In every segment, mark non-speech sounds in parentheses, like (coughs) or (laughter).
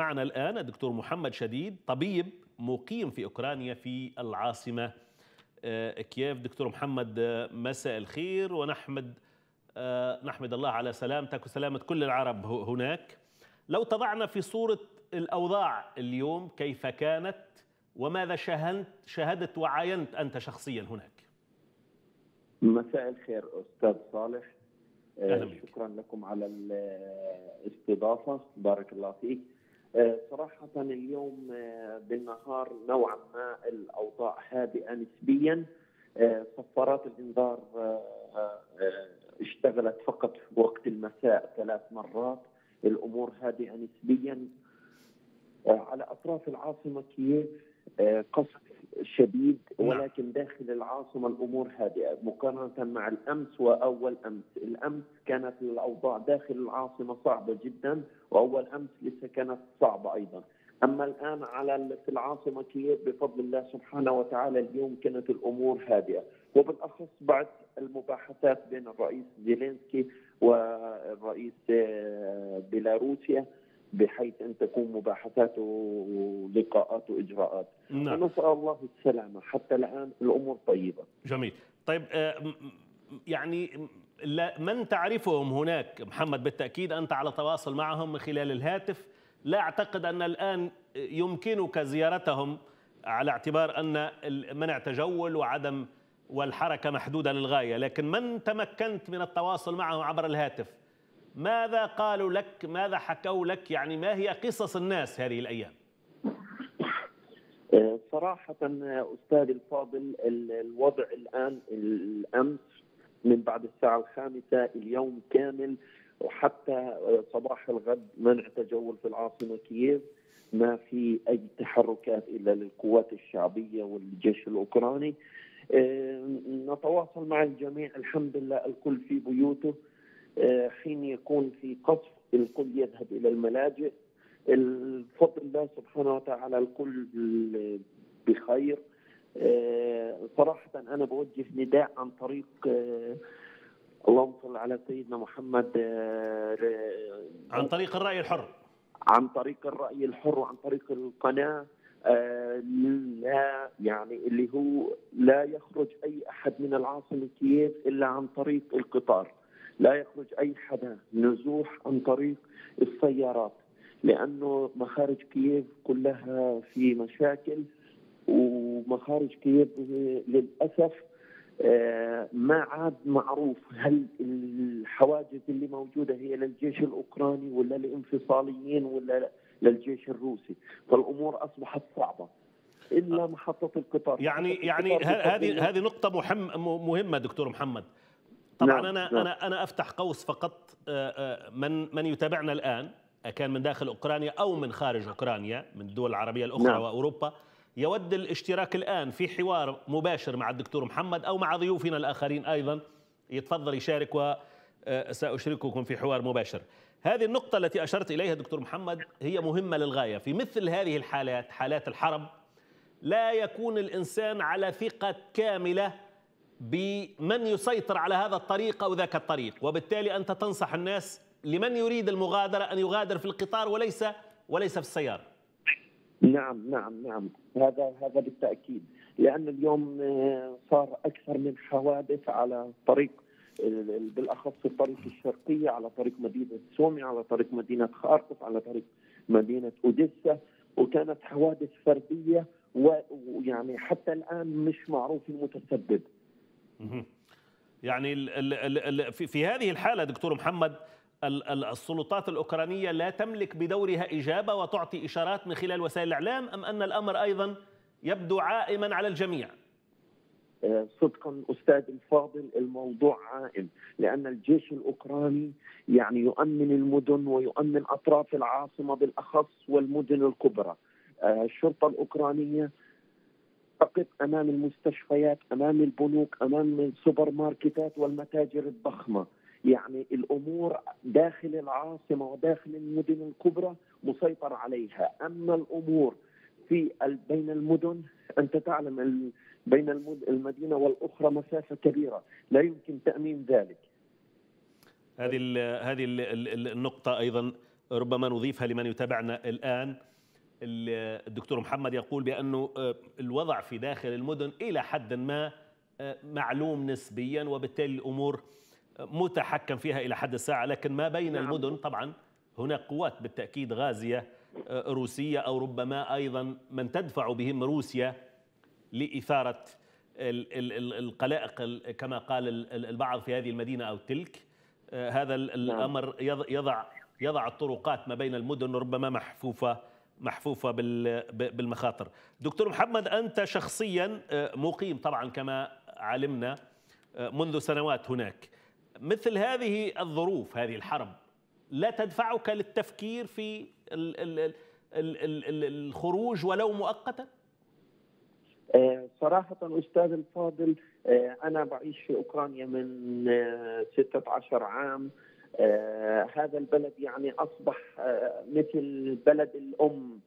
معنا الآن الدكتور محمد شديد طبيب مقيم في أوكرانيا في العاصمة آه، كييف. دكتور محمد آه، مساء الخير ونحمد آه، نحمد الله على سلامتك وسلامة كل العرب هناك. لو تضعنا في صورة الأوضاع اليوم كيف كانت؟ وماذا شاهدت شاهدت وعاينت أنت شخصيا هناك؟ مساء الخير أستاذ صالح. أهلا شكرا لكم على الاستضافة بارك الله فيك. صراحة اليوم آه، بالنهار نوعا ما الأوضاع هادئة نسبيا. آه، صفارات الإنذار اشتغلت فقط في وقت المساء ثلاث مرات. الأمور هادئة نسبيا. على أطراف العاصمة كييف قصف شديد نعم. ولكن داخل العاصمة الأمور هادئة مقارنة مع الأمس وأول أمس. الأمس كانت الأوضاع داخل العاصمة صعبة جدا وأول أمس لسه كانت صعبة أيضا. أما الآن على في العاصمة كييف؟ بفضل الله سبحانه وتعالى اليوم كانت الأمور هادئة. وبالأخص بعد المباحثات بين الرئيس زيلينسكي والرئيس آه، بيلاروسيا بحيث أن تكون مباحثات ولقاءات وإجراءات. نعم. ونسال الله السلامة. حتى الآن الأمور طيبة. جميل. طيب آه، يعني من تعرفهم هناك؟ محمد بالتأكيد أنت على تواصل معهم من خلال الهاتف. لا أعتقد أن الآن يمكنك زيارتهم على اعتبار أن منع تجول وعدم والحركة محدودة للغاية. لكن من تمكنت من التواصل معهم عبر الهاتف؟ ماذا قالوا لك؟ ماذا حكوا لك؟ يعني ما هي قصص الناس هذه الأيام؟ آه، صراحة أستاذ الفاضل الوضع الآن الأمس من بعد الساعة الخامسة اليوم كامل وحتى صباح الغد منع تجول في العاصمة كييف. ما في أي تحركات إلا للقوات الشعبية والجيش الأوكراني. آه، نتواصل مع الجميع. الحمد لله الكل في بيوته. آه، حين يكون في قصف الكل يذهب إلى الملاجئ. الفضل الله سبحانه وتعالى الكل بخير. آه، صراحة أنا بوجه نداء عن طريق آه، اللهم صل على سيدنا محمد عن طريق الرأي الحر. عن طريق الرأي الحر وعن طريق القناة. لا يعني اللي هو لا يخرج أي أحد من العاصمة كييف إلا عن طريق القطار. لا يخرج أي حدا نزوح عن طريق السيارات لأنه مخارج كييف كلها في مشاكل ومخارج كييف للأسف آه، ما عاد معروف هل الحواجز اللي موجودة هي للجيش الأوكراني ولا للانفصاليين ولا للجيش الروسي. فالأمور أصبحت صعبة إلا محطة القطار. يعني يعني هذه هذه نقطة مهمة دكتور محمد. طبعا نعم أنا نعم. أنا أنا أفتح قوس فقط آه، آه، من من يتابعنا الآن كان من داخل أوكرانيا أو من خارج أوكرانيا من الدول العربية الأخرى نعم. وأوروبا يود الاشتراك الآن في حوار مباشر مع الدكتور محمد أو مع ضيوفنا الآخرين أيضا يتفضل يشارك وساشرككم آه، في حوار مباشر. هذه النقطة التي أشرت إليها دكتور محمد هي مهمة للغاية في مثل هذه الحالات حالات الحرب لا يكون الإنسان على ثقة كاملة بمن يسيطر على هذا الطريق أو ذاك الطريق. وبالتالي أنت تنصح الناس لمن يريد المغادرة أن يغادر في القطار وليس وليس في السيارة. نعم نعم نعم. هذا هذا بالتأكيد. لأن اليوم آه، صار أكثر من حوادث على طريق بالأخص في الطريق الشرقيه على طريق مدينة سومي على طريق مدينة خاركوف على طريق مدينة أوديسا. وكانت حوادث فردية ويعني حتى الآن مش معروف المتسبب. يعني في هذه الحالة دكتور محمد السلطات الأوكرانية لا تملك بدورها إجابة وتعطي إشارات من خلال وسائل الإعلام أم أن الأمر أيضا يبدو عائما على الجميع؟ آه، صدقا أستاذ الفاضل الموضوع عائم لأن الجيش الأوكراني يعني يؤمن المدن ويؤمن أطراف العاصمة بالأخص والمدن الكبرى. آه، الشرطة الأوكرانية تقف أمام المستشفيات أمام البنوك أمام السوبر ماركتات والمتاجر الضخمة. يعني الأمور داخل العاصمة وداخل المدن الكبرى مسيطر عليها. أما الأمور في بين المدن أنت تعلم بين المدينة والأخرى مسافة كبيرة. لا يمكن تأمين ذلك. هذه هذه النقطة أيضا ربما نضيفها لمن يتابعنا الآن. الدكتور محمد يقول بأنه الوضع في داخل المدن إلى حد ما معلوم نسبيا وبالتالي الأمور متحكم فيها إلى حد الساعة لكن ما بين نعم. المدن طبعا هناك قوات بالتأكيد غازية روسية أو ربما أيضا من تدفع بهم روسيا لإثارة القلائق كما قال البعض في هذه المدينة أو تلك هذا نعم. الأمر يضع يضع الطرقات ما بين المدن ربما محفوفة محفوفة بالمخاطر. دكتور محمد أنت شخصيا مقيم طبعا كما علمنا منذ سنوات هناك. مثل هذه الظروف هذه الحرب لا تدفعك للتفكير في الخروج ولو مؤقتا؟ صراحة أستاذ الفاضل أنا بعيش في أوكرانيا من 16 عام. هذا البلد يعني أصبح مثل بلد الأم.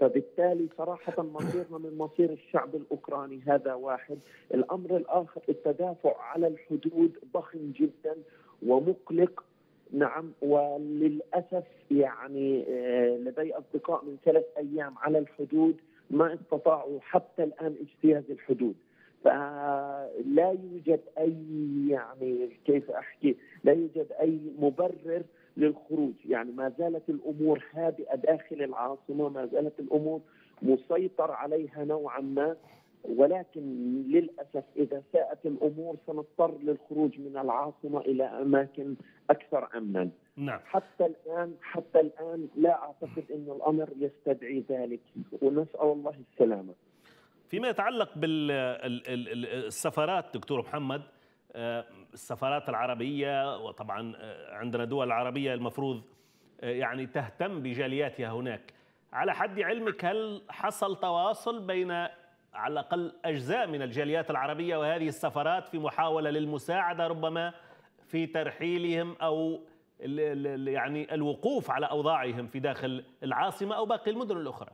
فبالتالي صراحة (coughs) مصيرنا من مصير الشعب الأوكراني هذا واحد. الأمر الآخر التدافع على الحدود ضخم جدا ومقلق. نعم وللأسف يعني لدي أصدقاء من ثلاث أيام على الحدود ما استطاعوا حتى الآن اجتياز الحدود. فلا يوجد أي يعني كيف أحكي لا يوجد أي مبرر للخروج يعني ما زالت الأمور هادئة داخل العاصمة ما زالت الأمور مسيطر عليها نوعا ما ولكن للأسف إذا ساءت الأمور سنضطر للخروج من العاصمة إلى أماكن أكثر امنا. نعم. حتى الآن حتى الآن لا أعتقد إن الأمر يستدعي ذلك ونسأل الله السلامة. فيما يتعلق بالسفارات دكتور محمد آه، السفارات العربية وطبعا آه، عندنا دول عربية المفروض آه، يعني تهتم بجالياتها هناك. على حد علمك هل حصل تواصل بين على الأقل أجزاء من الجاليات العربية وهذه السفارات في محاولة للمساعدة ربما في ترحيلهم أو يعني الوقوف على أوضاعهم في داخل العاصمة أو باقي المدن الأخرى؟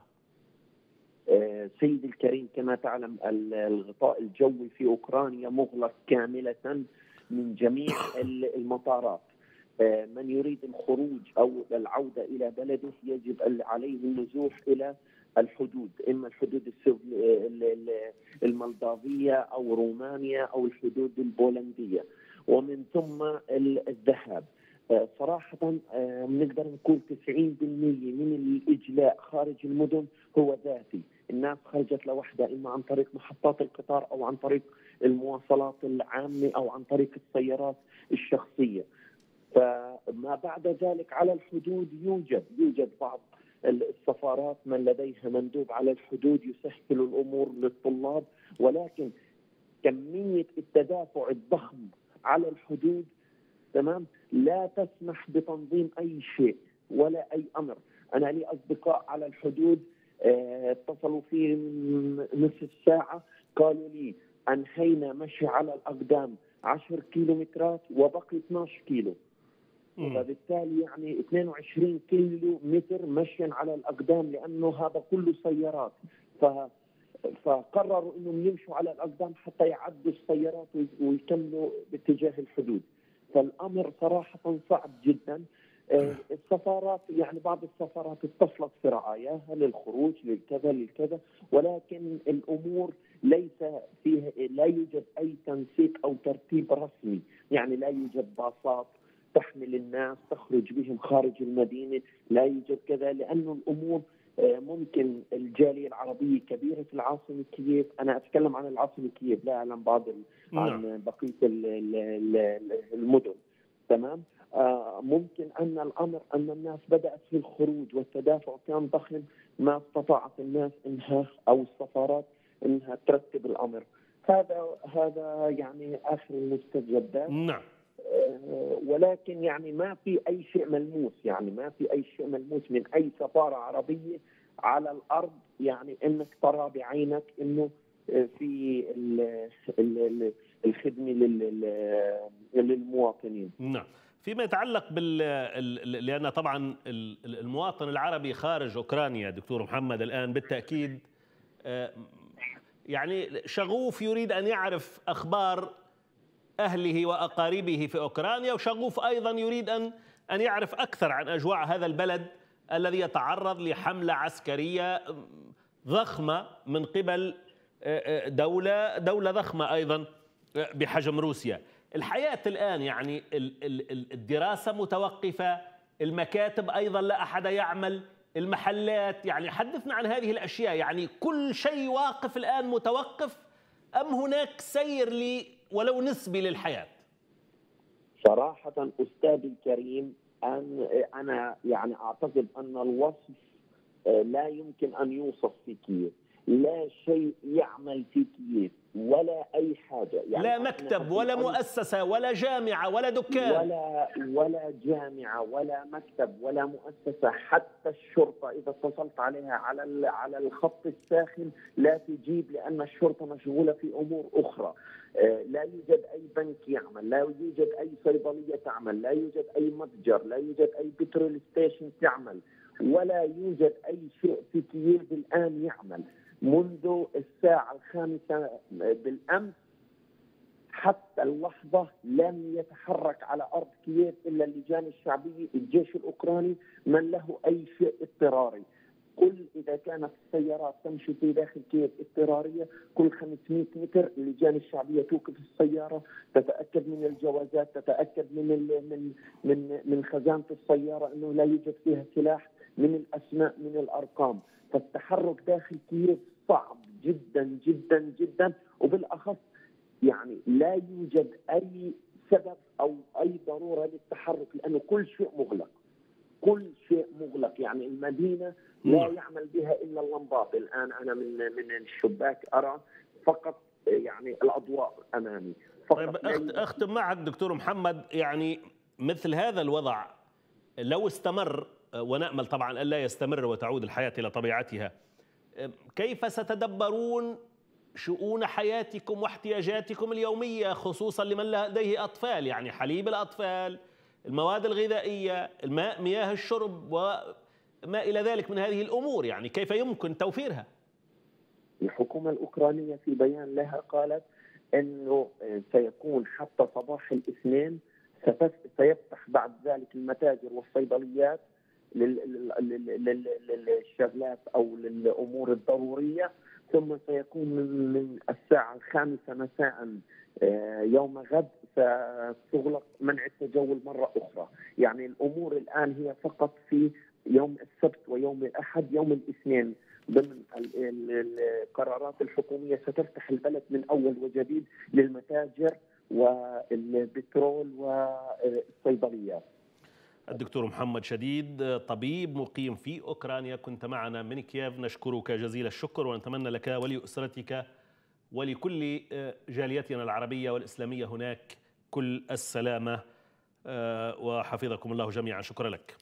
سيدي الكريم كما تعلم الغطاء الجوي في أوكرانيا مغلق كاملة من جميع المطارات. آه، من يريد الخروج أو العودة إلى بلده يجب عليه النزوح إلى الحدود إما الحدود الملدافيه أو رومانيا أو الحدود البولندية. ومن ثم الذهاب. آه، صراحة آه، بنقدر نقول 90% من الإجلاء خارج المدن هو ذاتي. الناس خرجت لوحدها إما عن طريق محطات القطار أو عن طريق المواصلات العامة أو عن طريق السيارات الشخصية. فما بعد ذلك على الحدود يوجد يوجد بعض السفارات من لديها مندوب على الحدود يسهل الأمور للطلاب ولكن كمية التدافع الضخم على الحدود تمام؟ لا تسمح بتنظيم أي شيء ولا أي أمر. أنا لي أصدقاء على الحدود آه، اتصلوا في نصف ساعة قالوا لي أنهينا مشي على الأقدام 10 كيلومترات وبقي 12 كيلو. فبالتالي يعني 22 كيلو متر مشيا على الأقدام لأنه هذا كله سيارات. ف فقرروا إنهم يمشوا على الأقدام حتى يعدوا السيارات ويكملوا باتجاه الحدود. فالأمر صراحة صعب جدا. السفارات يعني بعض السفارات اتصلت في رعاياها للخروج للكذا للكذا ولكن الأمور ليس فيها لا يوجد أي تنسيق أو ترتيب رسمي، يعني لا يوجد باصات تحمل الناس تخرج بهم خارج المدينة، لا يوجد كذا لأنه الأمور آه، ممكن الجالية العربية كبيرة في العاصمة كييف، أنا أتكلم عن العاصمة كييف لا أعلم بعض عن نعم. بقية المدن؟ آه، أن الأمر أن الناس بدأت في الخروج والتدافع كان ضخم ما استطاعت الناس إنها أو السفارات إنها ترتب الأمر. هذا هذا يعني آخر المستجدات نعم. آه، ولكن يعني ما في أي شيء ملموس يعني ما في أي شيء ملموس من أي سفارة عربية على الأرض يعني إنك ترى بعينك إنه آه، في الخدمة للمواطنين. نعم. فيما يتعلق بال لأن طبعا المواطن العربي خارج أوكرانيا دكتور محمد الآن بالتأكيد آه، يعني شغوف يريد أن يعرف أخبار أهله وأقاربه في أوكرانيا وشغوف أيضا يريد أن أن يعرف أكثر عن أجواء هذا البلد الذي يتعرض لحملة عسكرية ضخمة من قبل دولة دولة ضخمة أيضا بحجم روسيا. الحياة الآن يعني الدراسة متوقفة المكاتب أيضا لا أحد يعمل المحلات يعني حدثنا عن هذه الأشياء يعني كل شيء واقف الآن متوقف أم هناك سير لي ولو نسبي للحياة؟ صراحة أستاذي الكريم أن أنا يعني أعتقد أن الوصف آه، لا يمكن أن يوصف في كييف لا شيء يعمل في كييف ولا أي حاجة. يعني لا مكتب ولا مؤسسة ولا جامعة ولا دكان. ولا ولا جامعة ولا مكتب ولا مؤسسة. حتى الشرطة إذا اتصلت عليها على على الخط الساخن لا تجيب لأن الشرطة مشغولة في أمور أخرى. آه، لا يوجد أي بنك يعمل لا يوجد أي صيدلية تعمل لا يوجد أي متجر لا يوجد أي petrol station تعمل ولا يوجد أي شيء في كييف الآن يعمل. منذ الساعة الخامسة بالأمس حتى اللحظة لم يتحرك على أرض كييف إلا اللجان الشعبية الجيش الأوكراني من له أي شيء اضطراري. كل إذا كانت السيارات تمشي في داخل كييف اضطرارية كل 500 متر اللجان الشعبية توقف السيارة تتأكد من الجوازات تتأكد من من من من خزانة السيارة أنه لا يوجد فيها سلاح من الأسماء من الأرقام. فالتحرك داخل كييف صعب جدا جدا جدا. وبالأخص يعني لا يوجد أي سبب أو أي ضرورة للتحرك لأنه كل شيء مغلق. كل شيء مغلق. يعني المدينة لا. يعمل بها إلا اللمبات الآن أنا من من الشباك أرى فقط يعني الأضواء أمامي. طيب اختم معك دكتور محمد يعني مثل هذا الوضع لو استمر ونأمل طبعا الا يستمر وتعود الحياة إلى طبيعتها. كيف ستدبرون شؤون حياتكم واحتياجاتكم اليومية خصوصا لمن لديه أطفال؟ يعني حليب الأطفال المواد الغذائية الماء مياه الشرب وما إلى ذلك من هذه الأمور. يعني كيف يمكن توفيرها؟ الحكومة الأوكرانية في بيان لها قالت إنه سيكون حتى صباح الاثنين سيفتح بعد ذلك المتاجر والصيدليات للشغلات أو للأمور الضرورية ثم سيكون من الساعة الخامسة مساء آه، يوم غد ستغلق منع التجول مرة أخرى، يعني الأمور الآن هي فقط في يوم السبت ويوم الأحد، يوم الاثنين ضمن القرارات الحكومية ستفتح البلد من أول وجديد للمتاجر والبترول والصيدليات. الدكتور محمد شديد طبيب مقيم في أوكرانيا. كنت معنا من كييف. نشكرك جزيل الشكر ونتمنى لك ولأسرتك ولكل جاليتنا العربية والإسلامية هناك كل السلامة. وحفظكم الله جميعا. شكرا لك.